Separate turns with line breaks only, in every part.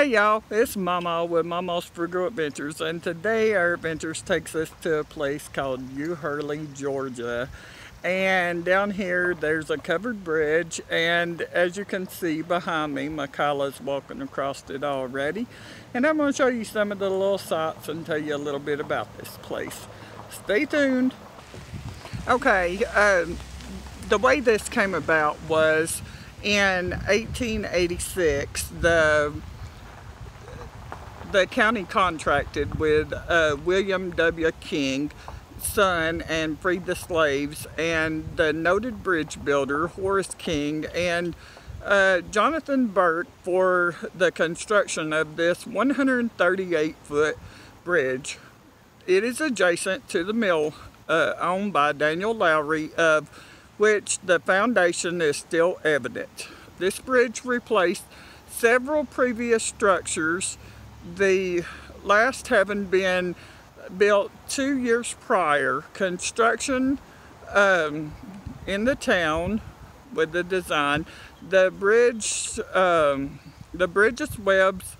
Hey y'all, it's Mama with Mama's Frugal Adventures and today our adventures takes us to a place called Euhurlee, Georgia. And down here there's a covered bridge and as you can see behind me, Makayla's walking across it already. And I'm going to show you some of the little sights and tell you a little bit about this place. Stay tuned. Okay, um, the way this came about was in 1886, the the county contracted with uh, William W. King, son, and freed the slaves, and the noted bridge builder, Horace King, and uh, Jonathan Burke for the construction of this 138-foot bridge. It is adjacent to the mill uh, owned by Daniel Lowry, of which the foundation is still evident. This bridge replaced several previous structures the last having been built two years prior. Construction um, in the town with the design. The bridge, um, the bridge's webs,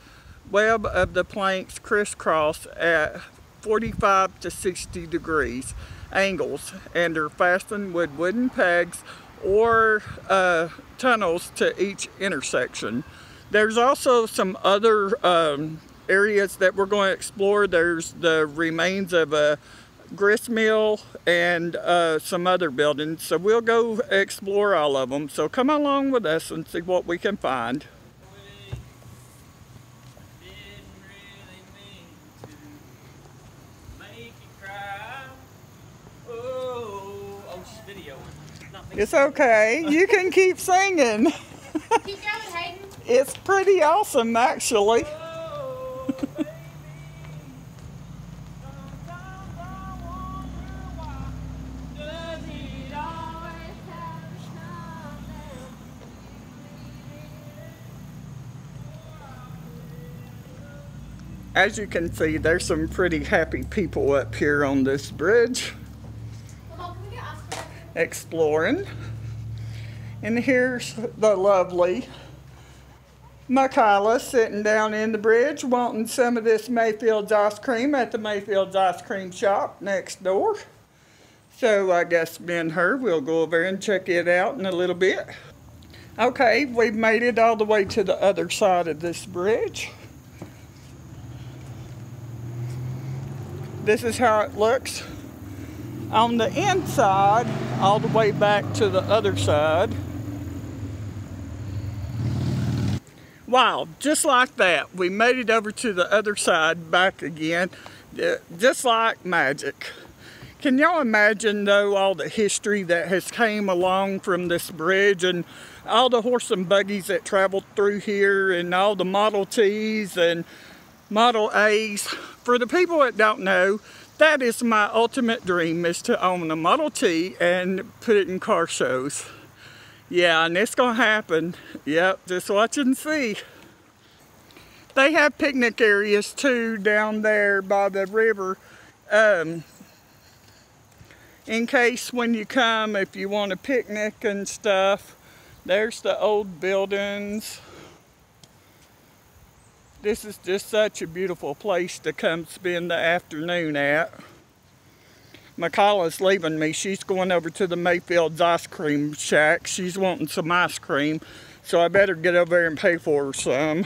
web of the planks crisscross at 45 to 60 degrees angles and are fastened with wooden pegs or uh, trunnels to each intersection. There's also some other um, areas that we're going to explore. There's the remains of a grist mill and uh, some other buildings. So we'll go explore all of them. So come along with us and see what we can find. It's okay. You can keep singing.
Keep going, Hayden.
It's pretty awesome, actually. As you can see, there's some pretty happy people up here on this bridge exploring. And here's the lovely Makayla sitting down in the bridge wanting some of this Mayfield's ice cream at the Mayfield's ice cream shop next door. So I guess me and her will go over and check it out in a little bit. Okay, we've made it all the way to the other side of this bridge. This is how it looks on the inside all the way back to the other side. Wow, just like that, we made it over to the other side back again, uh, just like magic. Can y'all imagine though all the history that has came along from this bridge and all the horse and buggies that traveled through here and all the Model Ts and Model A's. For the people that don't know, that is my ultimate dream is to own a Model T and put it in car shows. Yeah, and it's gonna happen. Yep, just watch and see. They have picnic areas too down there by the river. Um, in case when you come, if you want a picnic and stuff, there's the old buildings. This is just such a beautiful place to come spend the afternoon at. Makayla's leaving me. She's going over to the Mayfield's ice cream shack. She's wanting some ice cream, so I better get over there and pay for her some.